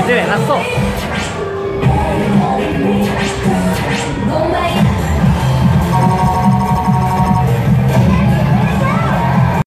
그대로 해놨어.